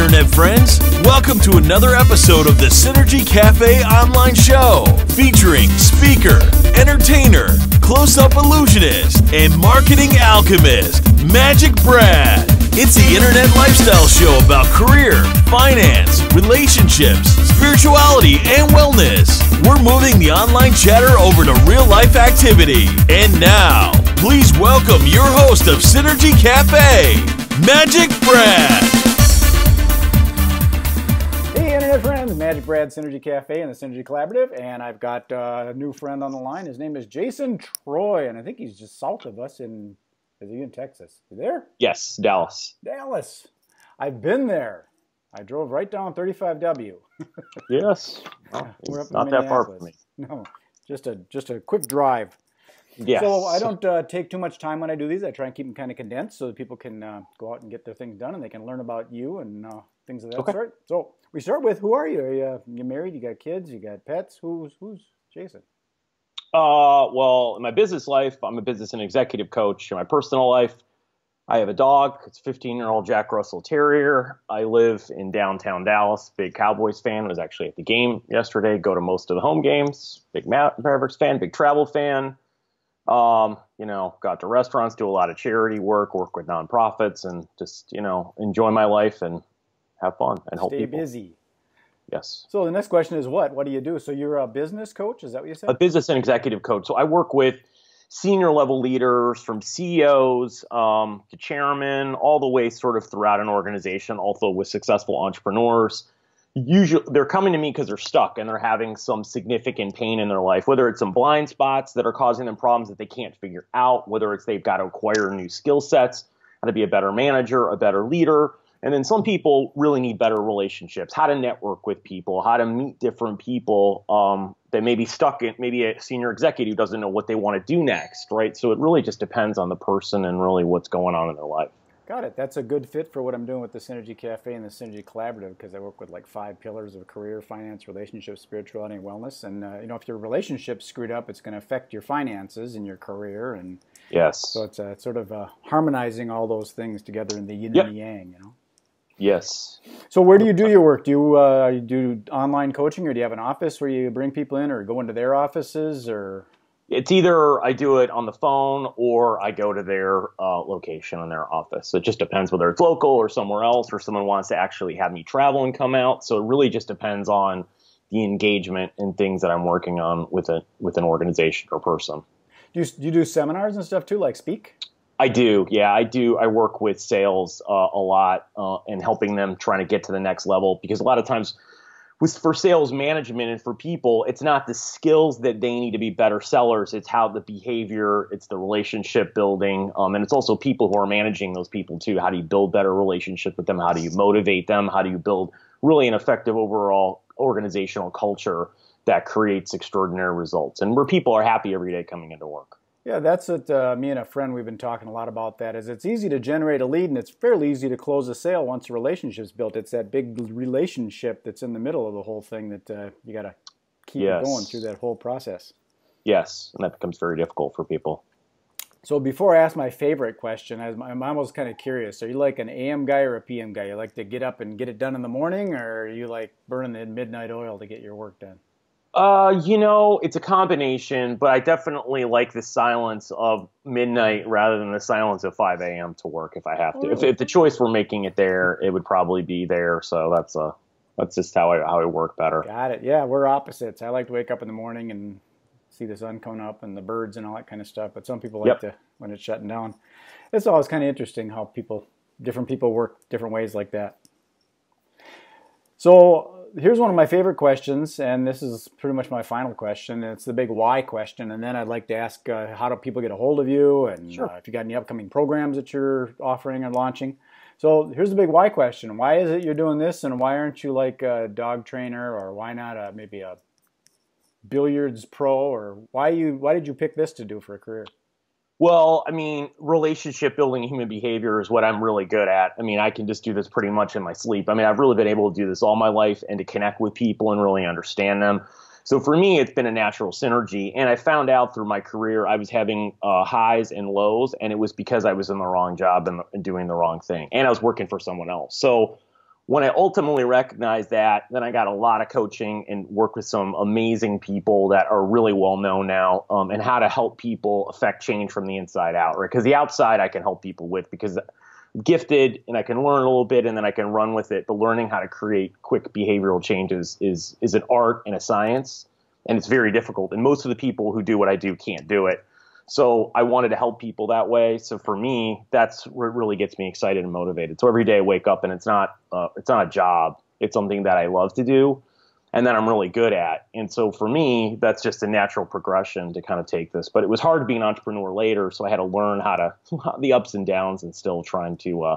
Internet friends. Welcome to another episode of the Synergy Cafe online show featuring speaker, entertainer, close up illusionist, and marketing alchemist, Magic Brad. It's the internet lifestyle show about career, finance, relationships, spirituality, and wellness. We're moving the online chatter over to real life activity. And now, please welcome your host of Synergy Cafe, Magic Brad. Magic Brad Synergy Cafe and the Synergy Collaborative, and I've got uh, a new friend on the line. His name is Jason Treu, and I think he's just south of us in, is he in Texas? You there? Yes, Dallas. Dallas. I've been there. I drove right down 35W. Yes. Well, We're up not that far from me. No, just a just a quick drive. Yes. So I don't uh, take too much time when I do these. I try and keep them kind of condensed so that people can uh, go out and get their things done and they can learn about you and uh, things of that Okay. sort. So we start with who are you? Are you, uh, you married? You got kids? You got pets? Who's who's Jason? Uh, well, in my business life, I'm a business and executive coach. In my personal life, I have a dog. It's a 15 year old Jack Russell Terrier. I live in downtown Dallas. Big Cowboys fan. Was actually at the game yesterday. Go to most of the home games. Big Ma- Mavericks fan. Big travel fan. Um, you know, got to restaurants, do a lot of charity work, work with nonprofits, and just you know enjoy my life and have fun and help Stay people. busy. Yes. So the next question is what? What do you do? So you're a business coach? Is that what you said? a business and executive coach. So I work with senior level leaders from CEOs um, to chairmen, all the way sort of throughout an organization, also with successful entrepreneurs. Usually, they're coming to me because they're stuck and they're having some significant pain in their life, whether it's some blind spots that are causing them problems that they can't figure out, whether it's they've got to acquire new skill sets, how to be a better manager, a better leader. And then some people really need better relationships, how to network with people, how to meet different people um, that may be stuck in, maybe a senior executive doesn't know what they want to do next, right? So it really just depends on the person and really what's going on in their life. Got it. That's a good fit for what I'm doing with the Synergy Cafe and the Synergy Collaborative because I work with like five pillars of career, finance, relationships, spirituality, and wellness. And uh, you know, if your relationship's screwed up, it's going to affect your finances and your career. And Yes. so it's, uh, sort of uh, harmonizing all those things together in the yin Yep. and the yang. You know. Yes. So where do you do your work? Do you, uh, you do online coaching, or do you have an office where you bring people in, or go into their offices, or It's either I do it on the phone or I go to their uh, location in their office. So it just depends whether it's local or somewhere else, or someone wants to actually have me travel and come out. So it really just depends on the engagement and things that I'm working on with a with an organization or person. do you, do you do seminars and stuff too, like speak? I do, yeah, I do. I work with sales uh, a lot uh, and helping them trying to get to the next level because a lot of times with for sales management and for people, it's not the skills that they need to be better sellers. It's how the behavior, it's the relationship building, um, and it's also people who are managing those people too. How do you build better relationships with them? How do you motivate them? How do you build really an effective overall organizational culture that creates extraordinary results and where people are happy every day coming into work? Yeah, that's what uh, me and a friend we've been talking a lot about. That is, it's easy to generate a lead, and it's fairly easy to close a sale once a relationship's built. It's that big relationship that's in the middle of the whole thing that uh, you got to keep Yes. going through that whole process. Yes, and that becomes very difficult for people. So before I ask my favorite question, I'm I'm almost kind of curious. Are you like an AM guy or a PM guy? You like to get up and get it done in the morning, or are you like burning the midnight oil to get your work done? Uh, you know, it's a combination, but I definitely like the silence of midnight rather than the silence of 5 a.m. to work if I have to. If, if the choice were making it there, it would probably be there. So that's a that's just how I how I work better. Got it. Yeah, we're opposites. I like to wake up in the morning and see the sun coming up and the birds and all that kind of stuff. But some people like Yep. to when it's shutting down. It's always kind of interesting how people, different people work different ways like that. So here's one of my favorite questions, and this is pretty much my final question. It's the big why question, and then I'd like to ask uh, how do people get a hold of you, and Sure. uh, if you got any upcoming programs that you're offering and launching. So here's the big why question: Why is it you're doing this, and why aren't you like a dog trainer, or why not a, maybe a billiards pro, or why you why did you pick this to do for a career? Well, I mean, relationship building human behavior is what I'm really good at. I mean, I can just do this pretty much in my sleep. I mean, I've really been able to do this all my life and to connect with people and really understand them. So for me, it's been a natural synergy. And I found out through my career, I was having uh, highs and lows, and it was because I was in the wrong job and, and doing the wrong thing. And I was working for someone else. So when I ultimately recognized that, then I got a lot of coaching and worked with some amazing people that are really well known now, um, and how to help people affect change from the inside out, right? Because the outside I can help people with because I'm gifted and I can learn a little bit and then I can run with it. But learning how to create quick behavioral changes is is an art and a science, and it's very difficult. And most of the people who do what I do can't do it. So I wanted to help people that way. So for me, that's what really gets me excited and motivated. So every day I wake up and it's not uh, it's not a job. It's something that I love to do, and that I'm really good at. And so for me, that's just a natural progression to kind of take this. But it was hard to be an entrepreneur later, so I had to learn how to the ups and downs and still trying to uh,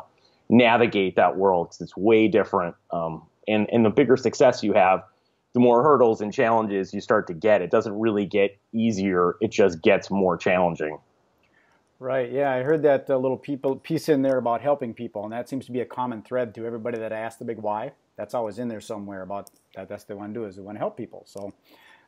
navigate that world because it's way different. Um, and and the bigger success you have, the more hurdles and challenges you start to get, it doesn't really get easier. It just gets more challenging. Right. Yeah, I heard that uh, little people piece in there about helping people, and that seems to be a common thread to everybody that asked the big why. That's always in there somewhere about that. That's what they want to do is they want to help people. So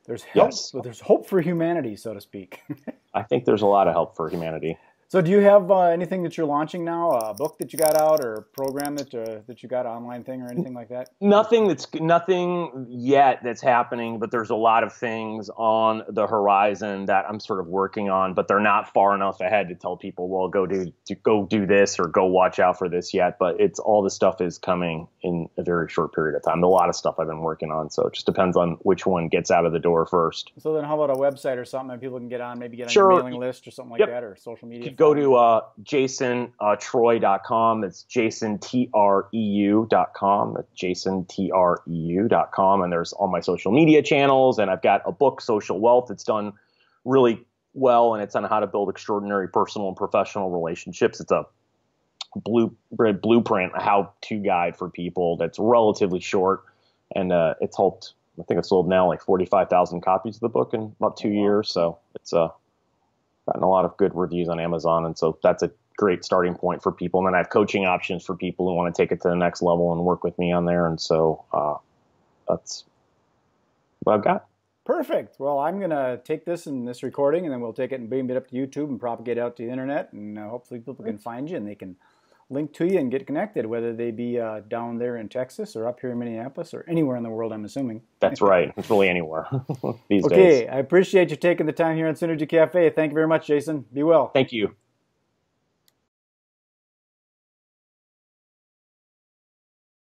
there's help. Yes. There's hope for humanity, so to speak. I think there's a lot of help for humanity. So, do you have uh, anything that you're launching now? A book that you got out, or a program that uh, that you got, online thing, or anything like that? Nothing that's nothing yet that's happening, but there's a lot of things on the horizon that I'm sort of working on, but they're not far enough ahead to tell people, well, go do to go do this or go watch out for this yet. But it's all the stuff is coming in a very short period of time. A lot of stuff I've been working on, so it just depends on which one gets out of the door first. So then, how about a website or something that people can get on, maybe get on Sure. your mailing list or something like Yep. that, or social media? Go to uh, jasontreu.com. That's jasontreu.com. That's jasontreu.com. And there's all my social media channels. And I've got a book, Social Wealth, that's done really well. And it's on how to build extraordinary personal and professional relationships. It's a blue, blueprint, a how to guide for people that's relatively short. And uh, it's helped, I think it's sold now like 45,000 copies of the book in about two years. So it's uh, gotten a lot of good reviews on Amazon, and so that's a great starting point for people. And then I have coaching options for people who want to take it to the next level and work with me on there. And so uh, that's what I've got. Perfect. Well, I'm going to take this and this recording, and then we'll take it and beam it up to YouTube and propagate it out to the internet. And uh, hopefully, people can find you and they can link to you and get connected, whether they be uh, down there in Texas or up here in Minneapolis or anywhere in the world, I'm assuming. That's right. It's really anywhere these Okay, days. I appreciate you taking the time here on Synergy Cafe. Thank you very much, Jason. Be well. Thank you.